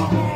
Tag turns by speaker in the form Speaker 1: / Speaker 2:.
Speaker 1: Oh.